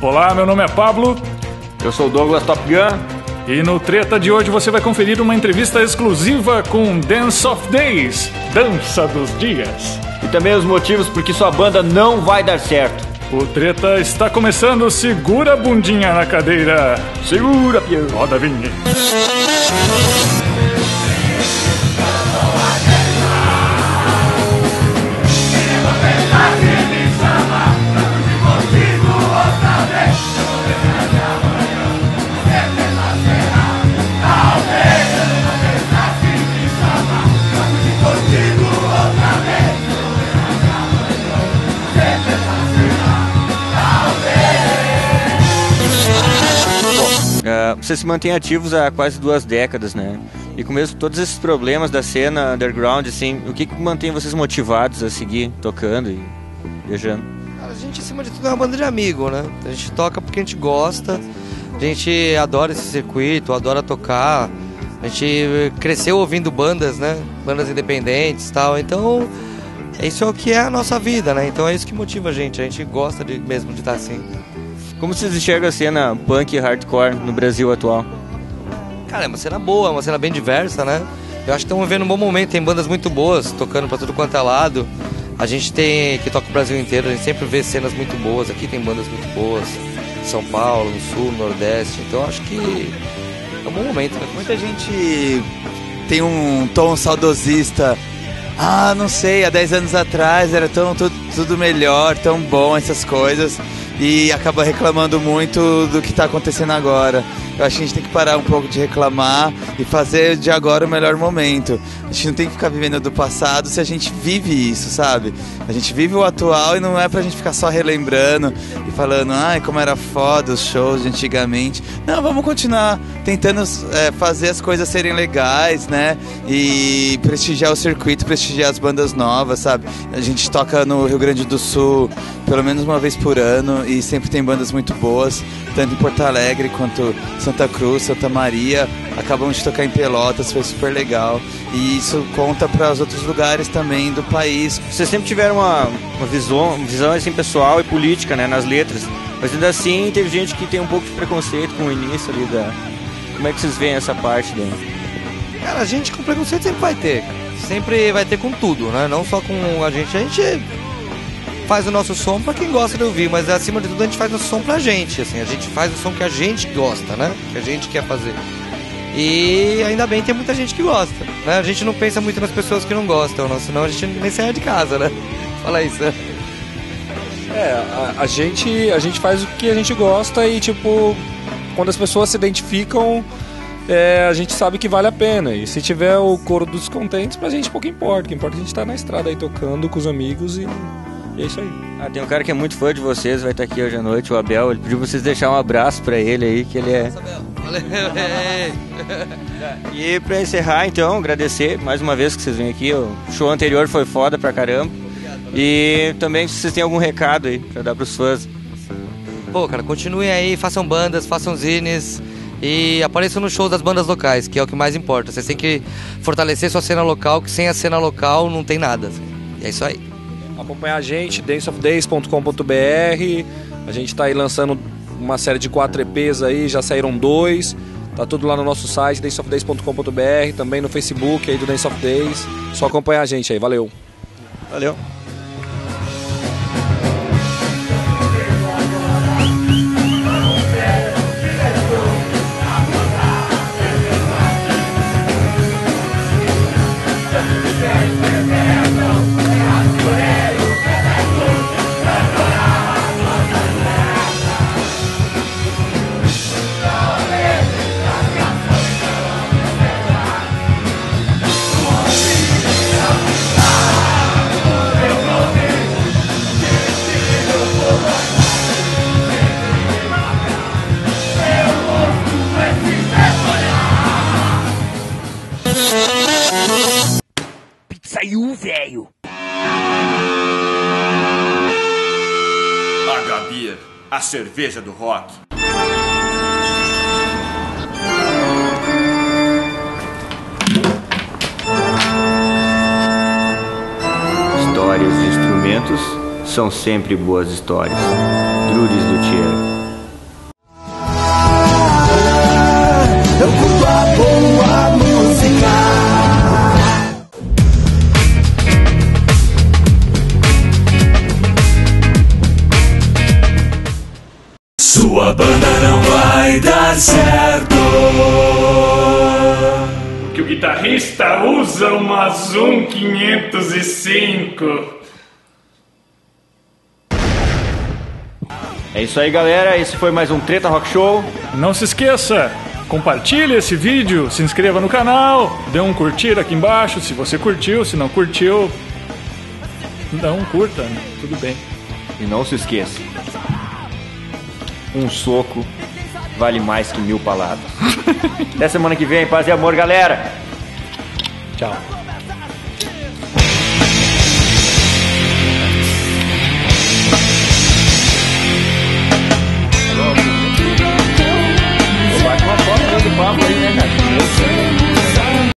Olá, meu nome é Pablo. Eu sou o Douglas Top Gun. E no Treta de hoje você vai conferir uma entrevista exclusiva com Dance of Days Dança dos Dias. E também os motivos por que sua banda não vai dar certo. O Treta está começando. Segura a bundinha na cadeira. Segura, Pião. Roda a vinheta. Vocês se mantêm ativos há quase duas décadas, né? E com mesmo todos esses problemas da cena underground, assim, o que, que mantém vocês motivados a seguir tocando e viajando? A gente, acima de tudo, é uma banda de amigo, né? A gente toca porque a gente gosta, a gente adora esse circuito, adora tocar. A gente cresceu ouvindo bandas, né? Bandas independentes e tal. Então, isso é o que é a nossa vida, né? Então é isso que motiva a gente. A gente gosta de, mesmo de estar assim. Como vocês enxergam a cena punk e hardcore no Brasil atual? Cara, é uma cena boa, uma cena bem diversa, né? Eu acho que estamos vivendo um bom momento, tem bandas muito boas tocando para tudo quanto é lado. A gente tem, que toca o Brasil inteiro, a gente sempre vê cenas muito boas. Aqui tem bandas muito boas, São Paulo, no Sul, no Nordeste. Então acho que é um bom momento. Né? Muita gente tem um tom saudosista. Ah, não sei, há 10 anos atrás era tão, tudo, tudo melhor, tão bom essas coisas e acaba reclamando muito do que está acontecendo agora. Eu acho que a gente tem que parar um pouco de reclamar e fazer de agora o melhor momento. A gente não tem que ficar vivendo do passado se a gente vive isso, sabe? A gente vive o atual e não é pra gente ficar só relembrando falando, ai, como era foda os shows de antigamente. Não, vamos continuar tentando é, fazer as coisas serem legais, né? E prestigiar o circuito, prestigiar as bandas novas, sabe? A gente toca no Rio Grande do Sul pelo menos uma vez por ano e sempre tem bandas muito boas, tanto em Porto Alegre quanto Santa Cruz, Santa Maria. Acabamos de tocar em Pelotas, foi super legal. E isso conta para os outros lugares também do país. Vocês sempre tiveram uma, uma visão, uma visão assim, pessoal e política né, nas letras, mas ainda assim teve gente que tem um pouco de preconceito com o início ali da. Como é que vocês veem essa parte daí? Cara, a gente com preconceito sempre vai ter. Sempre vai ter com tudo, né? Não só com a gente. A gente faz o nosso som para quem gosta de ouvir, mas acima de tudo a gente faz o som pra gente, assim, a gente faz o som que a gente gosta, né? Que a gente quer fazer. E ainda bem tem muita gente que gosta, né? A gente não pensa muito nas pessoas que não gostam, não, senão a gente nem sai de casa, né? Fala isso? É, a, a, gente, a gente faz o que a gente gosta e, tipo, quando as pessoas se identificam, é, a gente sabe que vale a pena. E se tiver o coro dos contentes, pra gente pouco importa. O que importa é a gente estar tá na estrada aí tocando com os amigos e e é isso aí. Ah, tem um cara que é muito fã de vocês, vai estar aqui hoje à noite, o Abel. Ele pediu pra vocês deixar um abraço pra ele aí, que ele é. Valeu, E pra encerrar, então, agradecer mais uma vez que vocês vêm aqui. O show anterior foi foda pra caramba. E também se vocês têm algum recado aí pra dar pros fãs. Pô, cara, continuem aí, façam bandas, façam zines e apareçam no show das bandas locais, que é o que mais importa. Vocês têm que fortalecer sua cena local, que sem a cena local não tem nada. E é isso aí acompanhar a gente, danceofdays.com.br. A gente está aí lançando uma série de quatro EPs aí, já saíram dois. Tá tudo lá no nosso site, danceofdays.com.br, também no Facebook aí do Dance of Days. Só acompanhar a gente aí, valeu. Valeu. Saiu, velho. H-Beer, a cerveja do rock. Histórias de instrumentos são sempre boas histórias. Drudes Luthier. Sua banda não vai dar certo. Que o guitarrista usa uma Zoom 505. É isso aí, galera. Esse foi mais um Treta Rock Show. Não se esqueça, compartilhe esse vídeo, se inscreva no canal, dê um curtir aqui embaixo se você curtiu, se não curtiu, não curta, né? tudo bem. E não se esqueça: um soco vale mais que mil palavras. Até semana que vem, paz e amor, galera. Tchau.